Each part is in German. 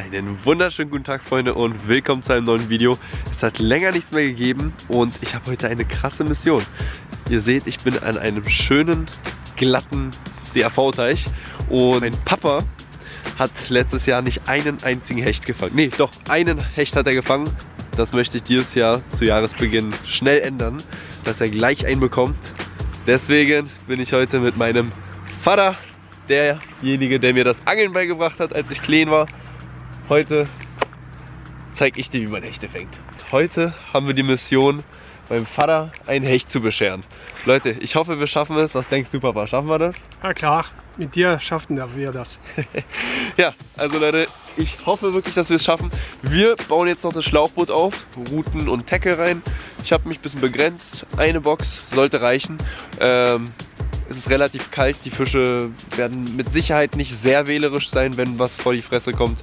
Einen wunderschönen guten Tag Freunde und willkommen zu einem neuen Video. Es hat länger nichts mehr gegeben und ich habe heute eine krasse Mission. Ihr seht, ich bin an einem schönen, glatten DAV-Teich und mein Papa hat letztes Jahr nicht einen einzigen Hecht gefangen. Nee, doch, einen Hecht hat er gefangen. Das möchte ich dieses Jahr zu Jahresbeginn schnell ändern, dass er gleich einen bekommt. Deswegen bin ich heute mit meinem Vater, derjenige, der mir das Angeln beigebracht hat, als ich klein war. Heute zeige ich dir, wie man Hechte fängt. heute haben wir die Mission, meinem Vater einen Hecht zu bescheren. Leute, ich hoffe, wir schaffen es. Was denkst du, Papa? Schaffen wir das? Na klar, mit dir schaffen wir das. ja, also Leute, ich hoffe wirklich, dass wir es schaffen. Wir bauen jetzt noch das Schlauchboot auf, Routen und Tackle rein. Ich habe mich ein bisschen begrenzt. Eine Box sollte reichen. Ähm, es ist relativ kalt. Die Fische werden mit Sicherheit nicht sehr wählerisch sein, wenn was vor die Fresse kommt.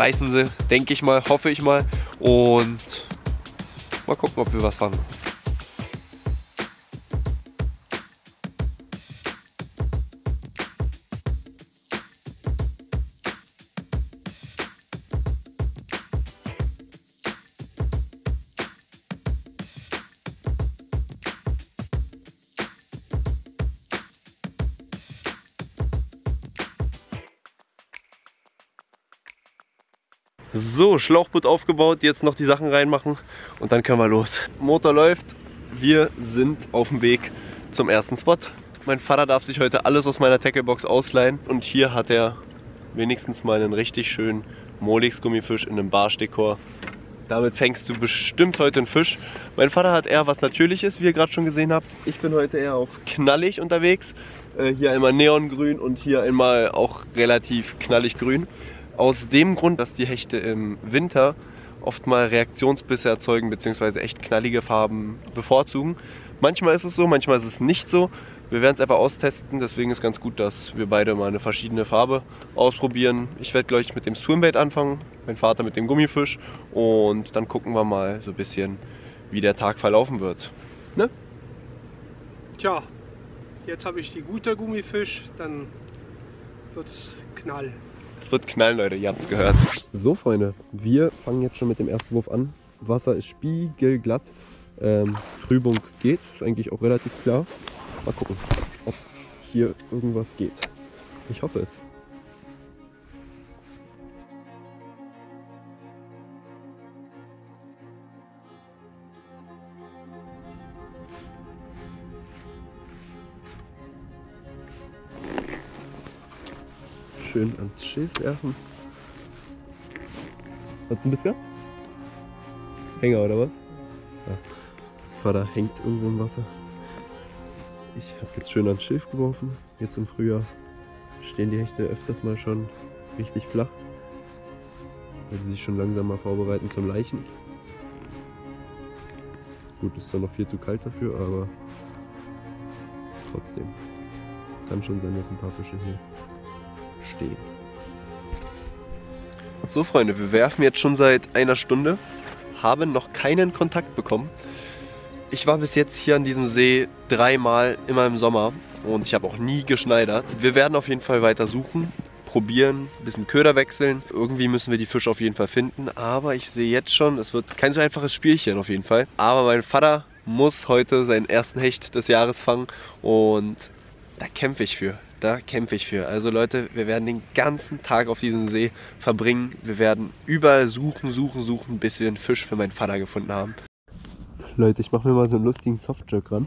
Beißen sie, denke ich mal, hoffe ich mal. Und mal gucken, ob wir was fangen. So, Schlauchboot aufgebaut, jetzt noch die Sachen reinmachen und dann können wir los. Motor läuft, wir sind auf dem Weg zum ersten Spot. Mein Vater darf sich heute alles aus meiner Tacklebox ausleihen und hier hat er wenigstens mal einen richtig schönen Molix Gummifisch in einem Barschdekor. Damit fängst du bestimmt heute einen Fisch. Mein Vater hat eher was Natürliches, wie ihr gerade schon gesehen habt. Ich bin heute eher auf knallig unterwegs. Äh, hier einmal neongrün und hier einmal auch relativ knallig grün. Aus dem Grund, dass die Hechte im Winter oft mal Reaktionsbisse erzeugen bzw. echt knallige Farben bevorzugen. Manchmal ist es so, manchmal ist es nicht so. Wir werden es einfach austesten, deswegen ist ganz gut, dass wir beide mal eine verschiedene Farbe ausprobieren. Ich werde gleich mit dem Swimbait anfangen, mein Vater mit dem Gummifisch und dann gucken wir mal so ein bisschen, wie der Tag verlaufen wird. Ne? Tja, jetzt habe ich die gute Gummifisch, dann wird es knall. Es wird knallen, Leute, ihr habt es gehört. So, Freunde, wir fangen jetzt schon mit dem ersten Wurf an. Wasser ist spiegelglatt. Ähm, Trübung geht, ist eigentlich auch relativ klar. Mal gucken, ob hier irgendwas geht. Ich hoffe es. Schön ans Schiff werfen. Hat's ein bisschen? Hänger oder was? Ja. Vater hängt irgendwo im Wasser. Ich habe jetzt schön ans Schiff geworfen. Jetzt im Frühjahr stehen die Hechte öfters mal schon richtig flach. Weil sie sich schon langsam mal vorbereiten zum Leichen. Gut, ist zwar noch viel zu kalt dafür, aber trotzdem. Kann schon sein, dass ein paar Fische hier stehen. So Freunde, wir werfen jetzt schon seit einer Stunde, haben noch keinen Kontakt bekommen. Ich war bis jetzt hier an diesem See dreimal immer im Sommer und ich habe auch nie geschneidert. Wir werden auf jeden Fall weiter suchen, probieren, ein bisschen Köder wechseln. Irgendwie müssen wir die Fische auf jeden Fall finden, aber ich sehe jetzt schon, es wird kein so einfaches Spielchen auf jeden Fall. Aber mein Vater muss heute seinen ersten Hecht des Jahres fangen und da kämpfe ich für da kämpfe ich für. Also Leute, wir werden den ganzen Tag auf diesem See verbringen. Wir werden überall suchen, suchen, suchen, bis wir einen Fisch für meinen Vater gefunden haben. Leute, ich mache mir mal so einen lustigen Softjerk ran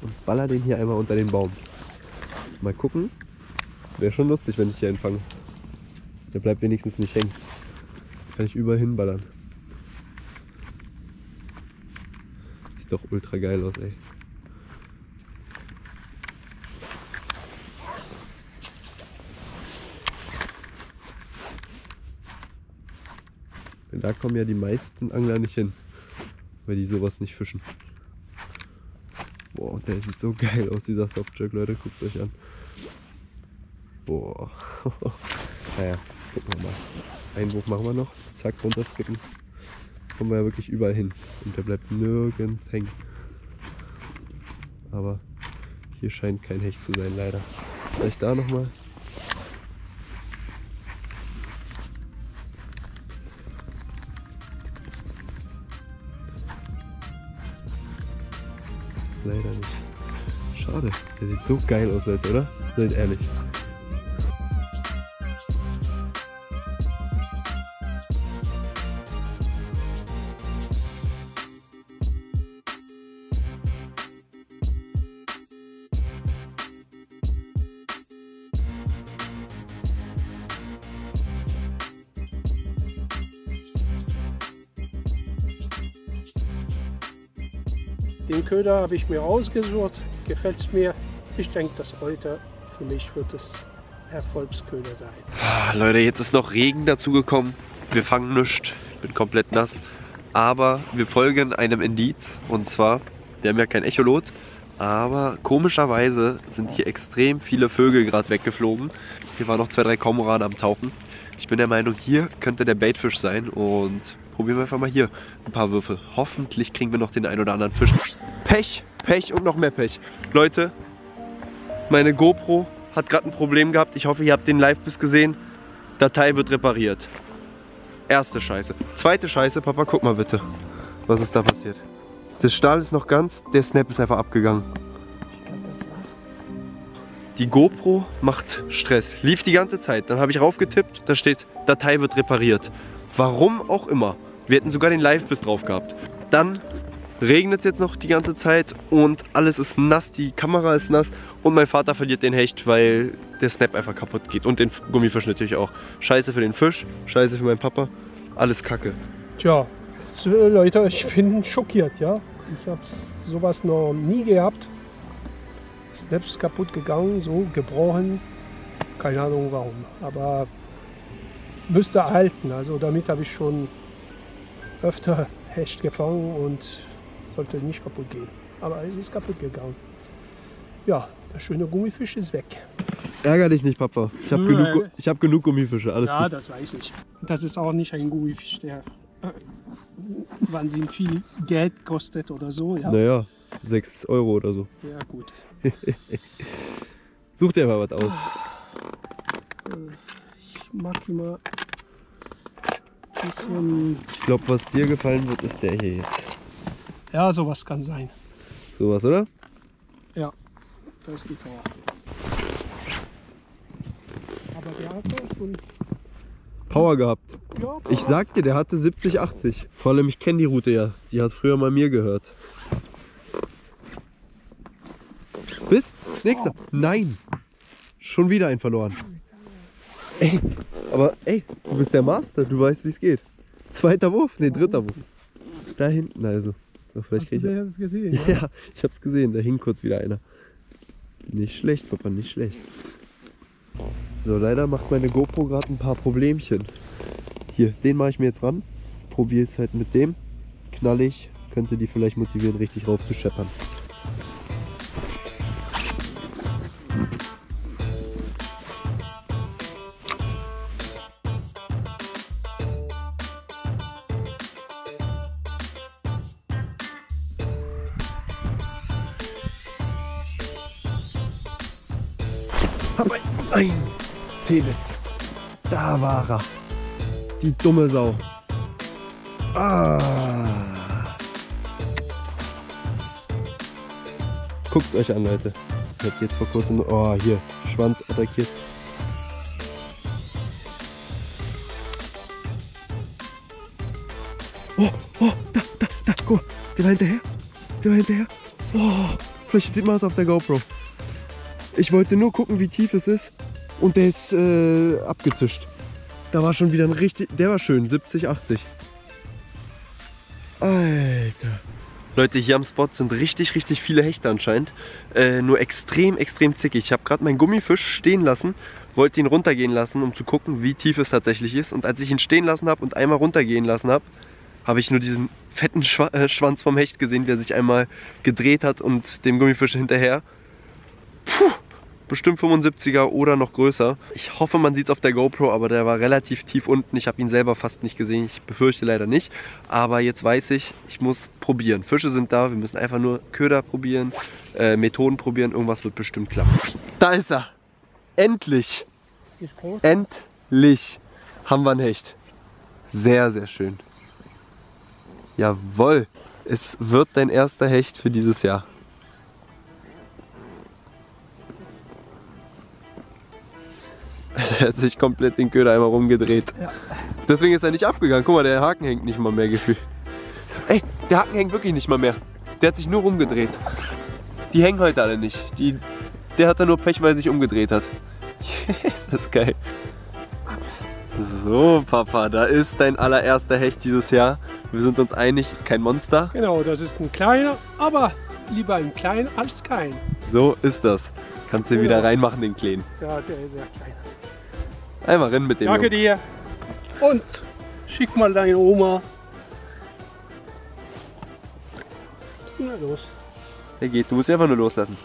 und baller den hier einmal unter den Baum. Mal gucken. Wäre schon lustig, wenn ich hier empfange. Der bleibt wenigstens nicht hängen. Kann ich überall hinballern. Sieht doch ultra geil aus, ey. Da kommen ja die meisten Angler nicht hin, weil die sowas nicht fischen. Boah, der sieht so geil aus, dieser Softjerk, Leute, guckt euch an. Boah. naja, gucken wir mal. Einwurf machen wir noch. Zack, runterskippen. Kommen wir ja wirklich überall hin. Und der bleibt nirgends hängen. Aber hier scheint kein Hecht zu sein, leider. Vielleicht da nochmal. Leider nicht. Schade. Der sieht so geil aus, Leute, oder? Seid ehrlich. Den Köder habe ich mir ausgesucht, gefällt es mir. Ich denke, dass heute für mich wird es Erfolgsköder sein. Ah, Leute, jetzt ist noch Regen dazugekommen. Wir fangen nichts. Ich bin komplett nass. Aber wir folgen einem Indiz. Und zwar, wir haben ja kein Echolot. Aber komischerweise sind hier extrem viele Vögel gerade weggeflogen. Hier waren noch zwei, drei Kormoran am Tauchen. Ich bin der Meinung, hier könnte der Baitfisch sein. Und probieren wir einfach mal hier ein paar Würfel. Hoffentlich kriegen wir noch den ein oder anderen Fisch. Pech, Pech und noch mehr Pech. Leute, meine GoPro hat gerade ein Problem gehabt. Ich hoffe, ihr habt den Live-Biss gesehen. Datei wird repariert. Erste Scheiße. Zweite Scheiße, Papa, guck mal bitte. Was ist da passiert? Das Stahl ist noch ganz, der Snap ist einfach abgegangen. Die GoPro macht Stress. Lief die ganze Zeit. Dann habe ich raufgetippt, da steht, Datei wird repariert. Warum auch immer. Wir hätten sogar den Live-Biss drauf gehabt. Dann regnet es jetzt noch die ganze Zeit und alles ist nass, die Kamera ist nass und mein Vater verliert den Hecht, weil der Snap einfach kaputt geht und den Gummifisch natürlich auch. Scheiße für den Fisch, scheiße für meinen Papa, alles kacke. Tja, äh, Leute, ich bin schockiert, ja. Ich habe sowas noch nie gehabt. Snaps kaputt gegangen, so gebrochen. Keine Ahnung warum, aber müsste halten. Also damit habe ich schon öfter Hecht gefangen und sollte nicht kaputt gehen. Aber es ist kaputt gegangen. Ja, der schöne Gummifisch ist weg. Ärger dich nicht, Papa. Ich habe genug, ich hab genug Gummifische, alles ja, gut. das weiß ich. Das ist auch nicht ein Gummifisch, der äh, wahnsinnig viel Geld kostet oder so. Ja, Naja, 6 Euro oder so. ja gut. Such dir mal was aus. Ich mag immer bisschen. Ich glaube, was dir gefallen wird, ist der hier jetzt. Ja, sowas kann sein. Sowas, oder? Ja, das geht auch. Aber der hat auch schon. Power gehabt. Ja, Ich sag dir, der hatte 70, 80. Vor allem, ich kenne die Route ja. Die hat früher mal mir gehört. Bis? Nächster. Nein. Schon wieder einen verloren. Ey, aber ey, du bist der Master. Du weißt, wie es geht. Zweiter Wurf? Ne, dritter Wurf. Da hinten also. So, vielleicht Hast du krieg ich das jetzt gesehen? ja. ja, ich hab's gesehen. Da hing kurz wieder einer. Nicht schlecht, Papa, nicht schlecht. So, leider macht meine GoPro gerade ein paar Problemchen. Hier, den mache ich mir jetzt ran. Probiere es halt mit dem. Knall ich. Könnte die vielleicht motivieren, richtig rauf zu scheppern. Da war er. Die dumme Sau. Ah. Guckt euch an, Leute. Ich hab jetzt vor kurzem. Oh, hier. Schwanz attackiert. Oh, oh, da, da, da. Guck mal. Der war hinterher. Der war hinterher. Oh, vielleicht sieht man es auf der GoPro. Ich wollte nur gucken, wie tief es ist. Und der ist äh, abgezischt. Da war schon wieder ein richtig. Der war schön, 70, 80. Alter. Leute, hier am Spot sind richtig, richtig viele Hechte anscheinend. Äh, nur extrem, extrem zickig. Ich habe gerade meinen Gummifisch stehen lassen, wollte ihn runtergehen lassen, um zu gucken, wie tief es tatsächlich ist. Und als ich ihn stehen lassen habe und einmal runtergehen lassen habe, habe ich nur diesen fetten äh, Schwanz vom Hecht gesehen, der sich einmal gedreht hat und dem Gummifisch hinterher. Puh, bestimmt 75er oder noch größer. Ich hoffe, man sieht es auf der GoPro, aber der war relativ tief unten. Ich habe ihn selber fast nicht gesehen. Ich befürchte leider nicht. Aber jetzt weiß ich, ich muss probieren. Fische sind da. Wir müssen einfach nur Köder probieren, äh, Methoden probieren. Irgendwas wird bestimmt klappen. Da ist er. Endlich. Ist nicht groß. Endlich haben wir einen Hecht. Sehr, sehr schön. Jawohl. Es wird dein erster Hecht für dieses Jahr. Er hat sich komplett den Köder einmal rumgedreht. Ja. Deswegen ist er nicht abgegangen. Guck mal, der Haken hängt nicht mal mehr gefühlt. Ey, der Haken hängt wirklich nicht mal mehr. Der hat sich nur rumgedreht. Die hängen heute alle nicht. Die, der hat da nur Pech, weil er sich umgedreht hat. ist das geil. So, Papa, da ist dein allererster Hecht dieses Jahr. Wir sind uns einig, ist kein Monster. Genau, das ist ein kleiner, aber lieber ein klein als kein. So ist das. Kannst du Genau. wieder reinmachen, den Kleinen. Ja, der ist sehr klein. Einmal rennen mit dem. Danke Jungen. dir. Und schick mal deine Oma. Na los. Der geht, du musst ihn einfach nur loslassen.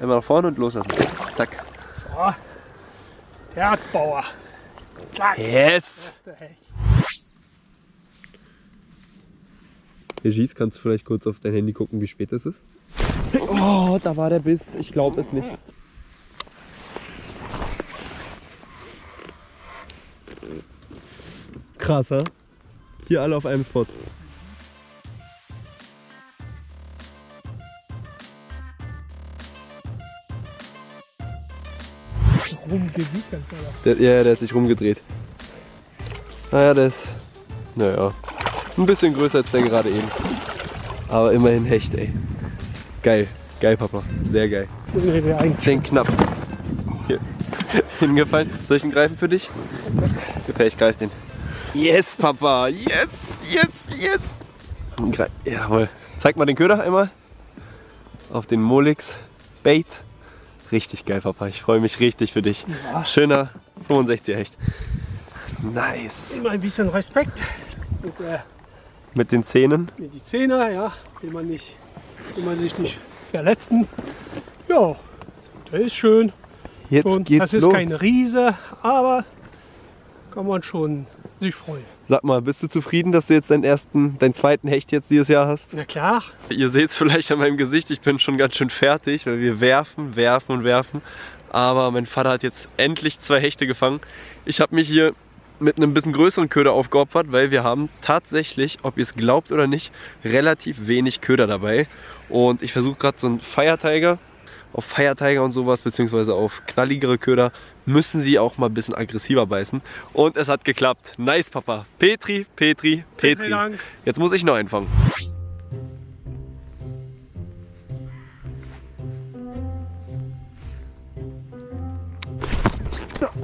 Einmal nach vorne und loslassen. Zack. So. Der Erdbauer. Zack. Yes! Regis, kannst du vielleicht kurz auf dein Handy gucken, wie spät es ist? Oh, da war der Biss. Ich glaube es nicht. Krasser. Hier alle auf einem Spot. Der, ja, der hat sich rumgedreht. Naja, der ist. Naja. Ein bisschen größer als der gerade eben. Aber immerhin Hecht, ey. Geil. Geil, Papa. Sehr geil. Den knapp. Hier. Hingefallen. Soll ich ihn greifen für dich? Okay, ich greif den. Yes, Papa. Yes, yes, yes. Jawohl. Zeig mal den Köder einmal. Auf den Molix Bait. Richtig geil, Papa. Ich freue mich richtig für dich. Ja. Schöner 65er Hecht. Nice. Immer ein bisschen Respekt. Und, äh, Mit den Zähnen. mit die Zähne, ja, will man, nicht, will man sich nicht verletzen. Ja, der ist schön. Jetzt Und geht's das ist los. kein Riese, aber kann man schon sich freuen. Sag mal, bist du zufrieden, dass du jetzt deinen ersten, deinen zweiten Hecht jetzt dieses Jahr hast? Na klar, Ihr seht es vielleicht an meinem Gesicht, ich bin schon ganz schön fertig, weil wir werfen, werfen und werfen. Aber mein Vater hat jetzt endlich zwei Hechte gefangen. Ich habe mich hier mit einem bisschen größeren Köder aufgeopfert, weil wir haben tatsächlich, ob ihr es glaubt oder nicht, relativ wenig Köder dabei. Und ich versuche gerade so einen Fire Tiger, auf Fire Tiger und sowas, beziehungsweise auf knalligere Köder, müssen sie auch mal ein bisschen aggressiver beißen. Und es hat geklappt. Nice, Papa. Petri, Petri, Petri. Vielen Dank. Jetzt muss ich noch einfangen.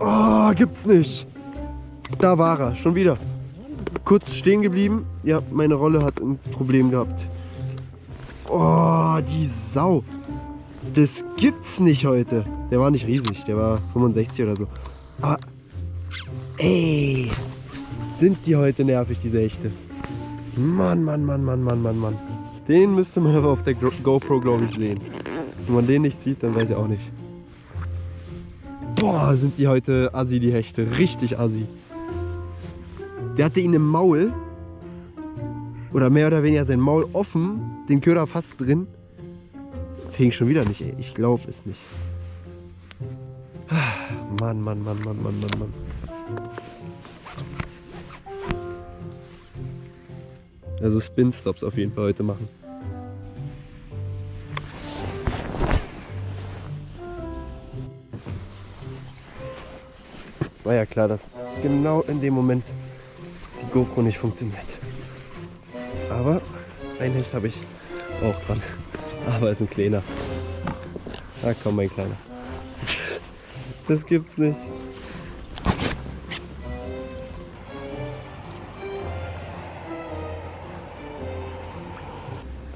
Oh, gibt's nicht. Da war er, schon wieder. Kurz stehen geblieben. Ja, meine Rolle hat ein Problem gehabt. Oh, die Sau. Das gibt's nicht heute. Der war nicht riesig, der war 65 oder so. Aber, ey, sind die heute nervig, diese Hechte. Mann, Mann, Mann, Mann, Mann, Mann, Mann. Den müsste man aber auf der GoPro, glaube ich, lehnen. Wenn man den nicht sieht, dann weiß ich auch nicht. Boah, sind die heute assi, die Hechte. Richtig assi. Der hatte ihn im Maul. Oder mehr oder weniger sein Maul offen. Den Köder fast drin. Fing schon wieder nicht, ey. Ich glaube es nicht. Mann, Mann, Mann, Mann, Mann, Mann, Mann. Also Spin-Stops auf jeden Fall heute machen. War ja klar, dass genau in dem Moment die GoPro nicht funktioniert. Aber ein Hecht habe ich auch dran. Aber ist ein kleiner. Ah komm, mein Kleiner. Das gibt's nicht.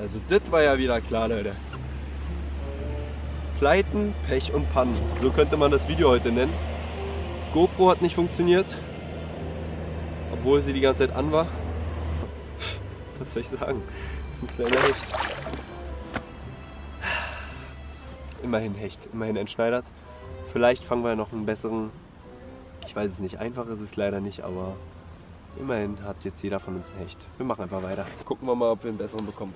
Also das war ja wieder klar, Leute. Pleiten, Pech und Pannen. So könnte man das Video heute nennen. GoPro hat nicht funktioniert. Obwohl sie die ganze Zeit an war. Was soll ich sagen? Ein kleiner Hecht. Immerhin Hecht, immerhin entschneidert. Vielleicht fangen wir noch einen besseren. Ich weiß es nicht, einfach ist es leider nicht, aber immerhin hat jetzt jeder von uns ein Hecht. Wir machen einfach weiter. Gucken wir mal, ob wir einen besseren bekommen.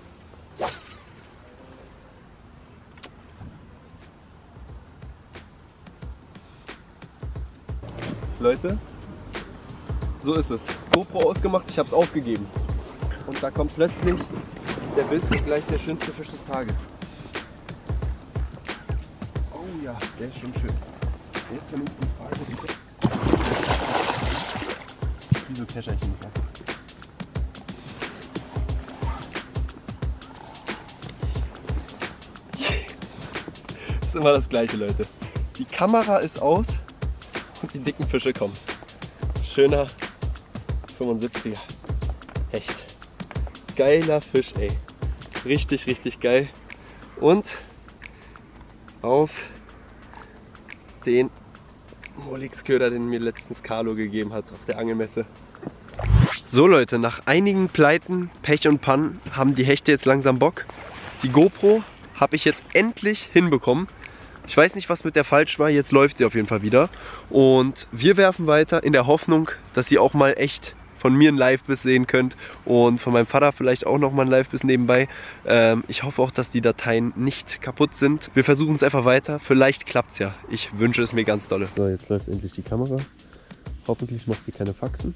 Leute, so ist es. GoPro ausgemacht, ich habe es aufgegeben. Und da kommt plötzlich der Biss, gleich der schönste Fisch des Tages. Ja, der ist schon schön. Jetzt vernünftig Frage, bitte. Diese Kescherchen. Ja. Das ist immer das gleiche, Leute. Die Kamera ist aus und die dicken Fische kommen. Schöner 75er. Echt. Geiler Fisch, ey. Richtig, richtig geil. Und auf den Molix-Köder, den mir letztens Carlo gegeben hat auf der Angelmesse. So Leute, nach einigen Pleiten, Pech und Pannen haben die Hechte jetzt langsam Bock. Die GoPro habe ich jetzt endlich hinbekommen. Ich weiß nicht, was mit der falsch war, jetzt läuft sie auf jeden Fall wieder. Und wir werfen weiter in der Hoffnung, dass sie auch mal echt von mir ein Live-Biss sehen könnt und von meinem Vater vielleicht auch nochmal ein Live-Biss nebenbei. Ähm, ich hoffe auch, dass die Dateien nicht kaputt sind. Wir versuchen es einfach weiter. Vielleicht klappt es ja. Ich wünsche es mir ganz dolle. So, jetzt läuft endlich die Kamera. Hoffentlich macht sie keine Faxen.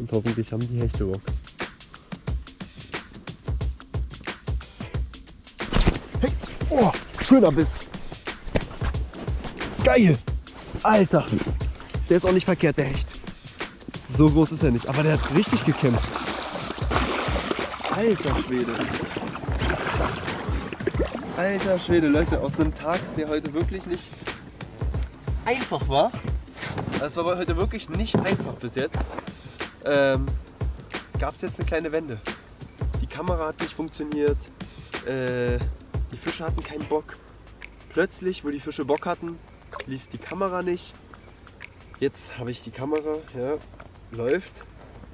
Und hoffentlich haben die Hechte Bock. Heckt! Oh, schöner Biss. Geil! Alter! Der ist auch nicht verkehrt, der Hecht. So groß ist er nicht, aber der hat richtig gekämpft. Alter Schwede. Alter Schwede, Leute, aus einem Tag, der heute wirklich nicht einfach war. Das war heute wirklich nicht einfach bis jetzt. Ähm, Gab es jetzt eine kleine Wende. Die Kamera hat nicht funktioniert. Äh, die Fische hatten keinen Bock. Plötzlich, wo die Fische Bock hatten, lief die Kamera nicht. Jetzt habe ich die Kamera, ja, läuft.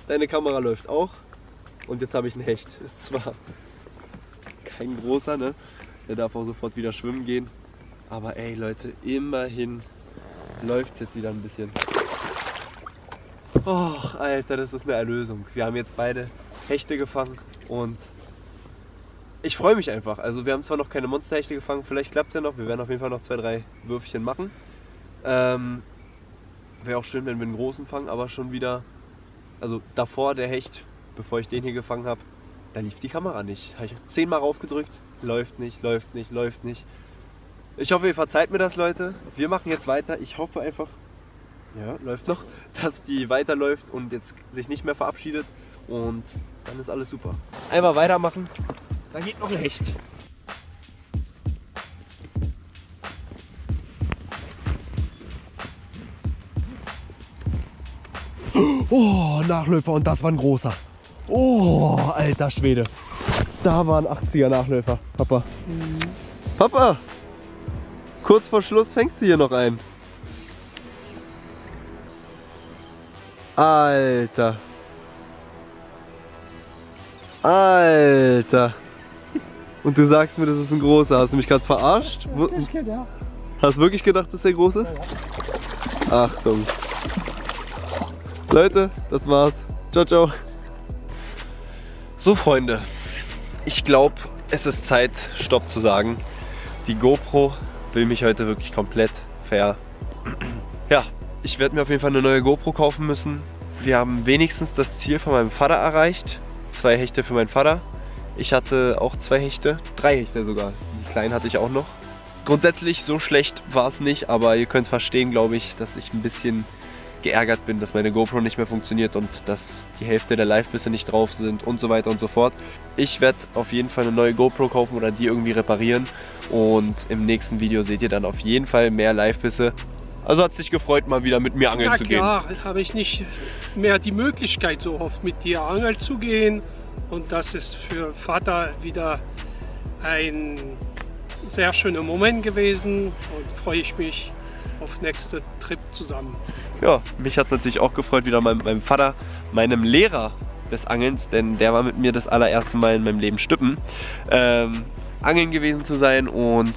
Deine Kamera läuft auch. Und jetzt habe ich einen Hecht. Ist zwar kein großer, ne? Der darf auch sofort wieder schwimmen gehen. Aber ey Leute, immerhin läuft es jetzt wieder ein bisschen. Oh, Alter, das ist eine Erlösung. Wir haben jetzt beide Hechte gefangen und ich freue mich einfach. Also wir haben zwar noch keine Monsterhechte gefangen, vielleicht klappt es ja noch. Wir werden auf jeden Fall noch zwei, drei Würfchen machen. Ähm, Wäre auch schön, wenn wir einen großen fangen, aber schon wieder, also davor der Hecht, bevor ich den hier gefangen habe, da lief die Kamera nicht. Habe ich zehnmal raufgedrückt, läuft nicht, läuft nicht, läuft nicht. Ich hoffe, ihr verzeiht mir das, Leute. Wir machen jetzt weiter. Ich hoffe einfach, ja, läuft noch, dass die weiterläuft und jetzt sich nicht mehr verabschiedet. Und dann ist alles super. Einmal weitermachen. Da geht noch ein Hecht. Oh, Nachläufer und das war ein großer. Oh, alter Schwede. Da war ein 80er Nachläufer, Papa. Mhm. Papa, kurz vor Schluss fängst du hier noch ein. Alter. Alter. Und du sagst mir, das ist ein großer. Hast du mich gerade verarscht? Hast du wirklich gedacht, dass der groß ist? Achtung. Leute, das war's. Ciao, ciao. So, Freunde. Ich glaube, es ist Zeit, Stopp zu sagen. Die GoPro will mich heute wirklich komplett ver... Ja, ich werde mir auf jeden Fall eine neue GoPro kaufen müssen. Wir haben wenigstens das Ziel von meinem Vater erreicht. Zwei Hechte für meinen Vater. Ich hatte auch zwei Hechte, drei Hechte sogar. Die kleinen hatte ich auch noch. Grundsätzlich so schlecht war es nicht, aber ihr könnt verstehen, glaube ich, dass ich ein bisschen geärgert bin, dass meine GoPro nicht mehr funktioniert und dass die Hälfte der Live-Bisse nicht drauf sind und so weiter und so fort. Ich werde auf jeden Fall eine neue GoPro kaufen oder die irgendwie reparieren und im nächsten Video seht ihr dann auf jeden Fall mehr Live-Bisse. Also hat es sich gefreut, mal wieder mit mir angeln ja, zu klar, gehen. habe ich nicht mehr die Möglichkeit, so oft mit dir angeln zu gehen. Und das ist für Vater wieder ein sehr schöner Moment gewesen und freue ich mich auf nächste Trip zusammen. Ja, mich hat es natürlich auch gefreut, wieder meinem, meinem Vater, meinem Lehrer des Angelns, denn der war mit mir das allererste Mal in meinem Leben stüppen, ähm, angeln gewesen zu sein und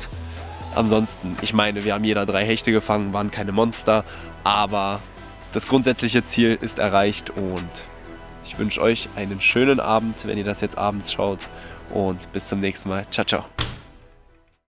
ansonsten, ich meine, wir haben jeder drei Hechte gefangen, waren keine Monster, aber das grundsätzliche Ziel ist erreicht und ich wünsche euch einen schönen Abend, wenn ihr das jetzt abends schaut und bis zum nächsten Mal. Ciao, ciao.